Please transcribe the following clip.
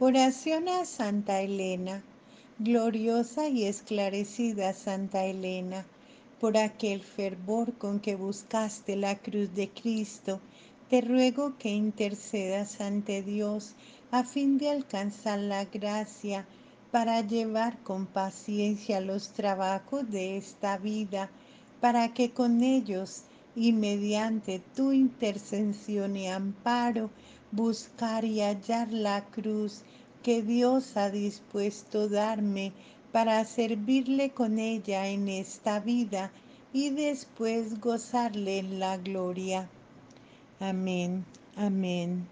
Oración a Santa Elena. Gloriosa y esclarecida Santa Elena, por aquel fervor con que buscaste la cruz de Cristo, te ruego que intercedas ante Dios a fin de alcanzar la gracia para llevar con paciencia los trabajos de esta vida, para que con ellos y mediante tu intercesión y amparo buscar y hallar la cruz que Dios ha dispuesto darme para servirle con ella en esta vida y después gozarle en la gloria. Amén, amén.